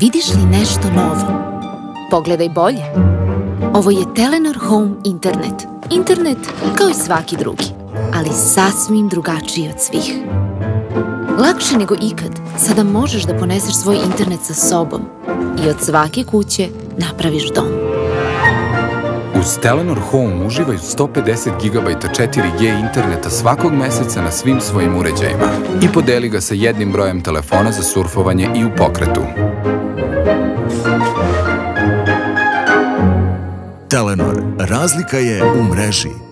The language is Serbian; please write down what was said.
Vidiš li nešto novo? Pogledaj bolje. Ovo je Telenor Home Internet. Internet kao i svaki drugi, ali sasvim drugačiji od svih. Lakše nego ikad, sada možeš da poneseš svoj internet sa sobom i od svake kuće napraviš dom. Uz Telenor Home uživaju 150 GB 4G interneta svakog meseca na svim svojim uređajima i podeli ga sa jednim brojem telefona za surfovanje i u pokretu. Telenor, razlika je u mreži.